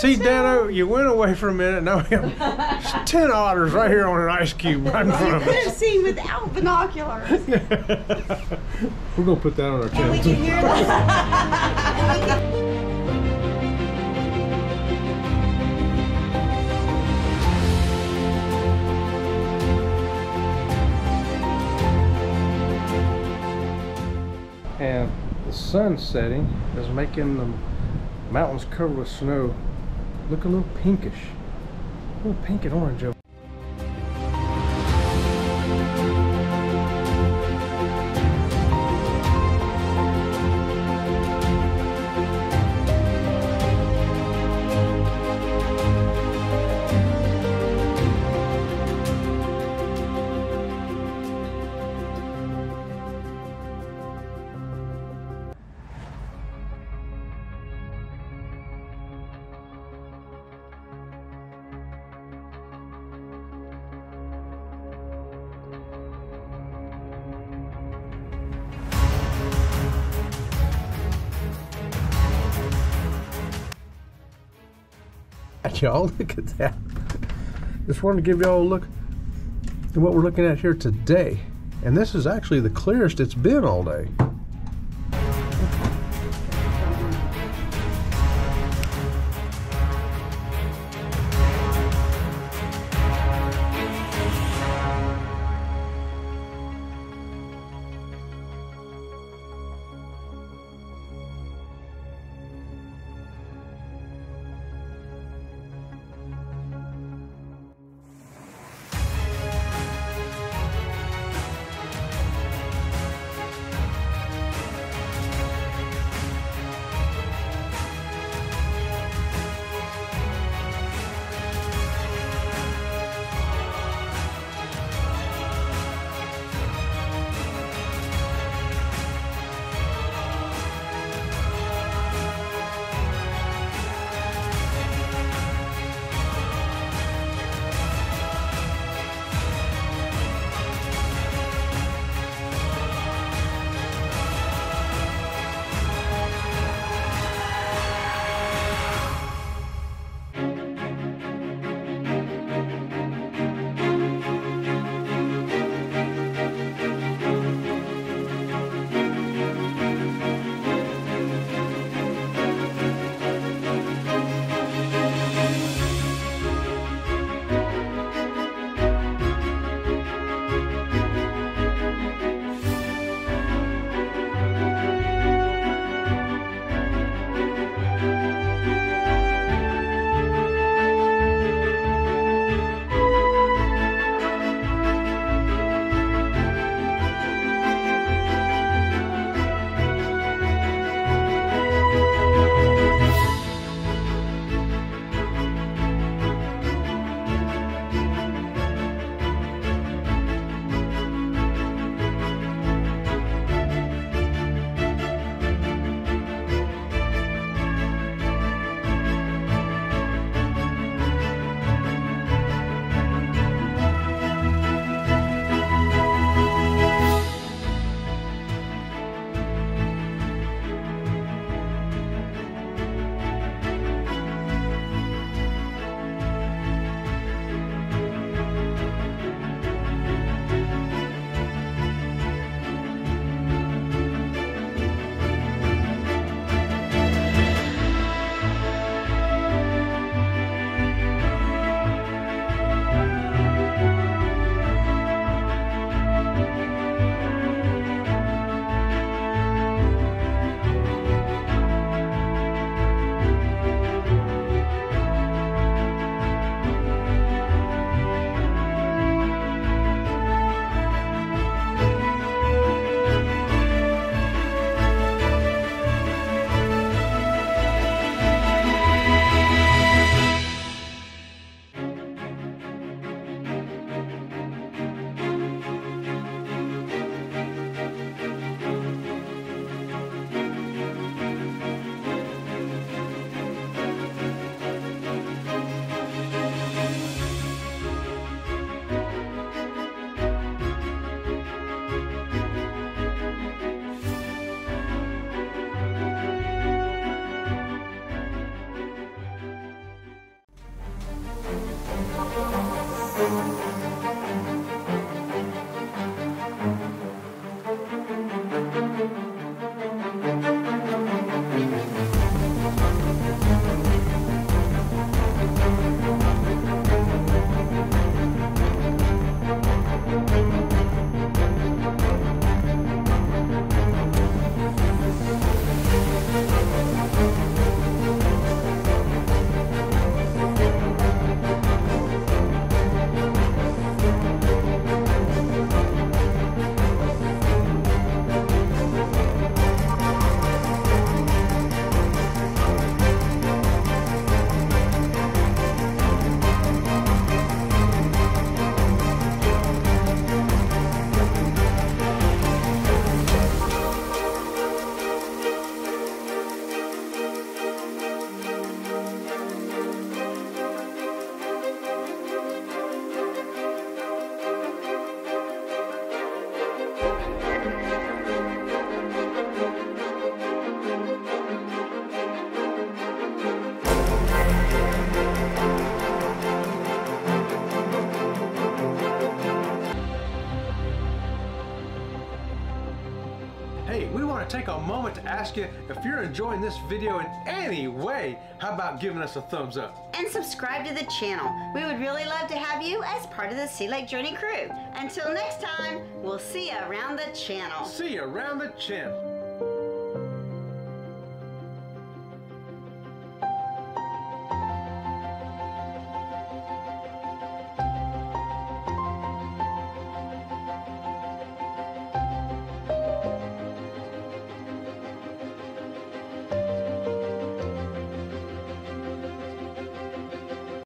See, Dano, you went away for a minute. Now we have ten otters right here on an ice cube right in front of Could have us. seen without binoculars. We're gonna put that on our And we channel. can hear that. And the sun setting is making the mountains covered with snow look a little pinkish. A little pink and orange over y'all. Look at that. Just wanted to give y'all a look at what we're looking at here today. And this is actually the clearest it's been all day. To take a moment to ask you if you're enjoying this video in any way, how about giving us a thumbs up? And subscribe to the channel. We would really love to have you as part of the Sea Leg Journey crew. Until next time, we'll see you around the channel. See you around the channel.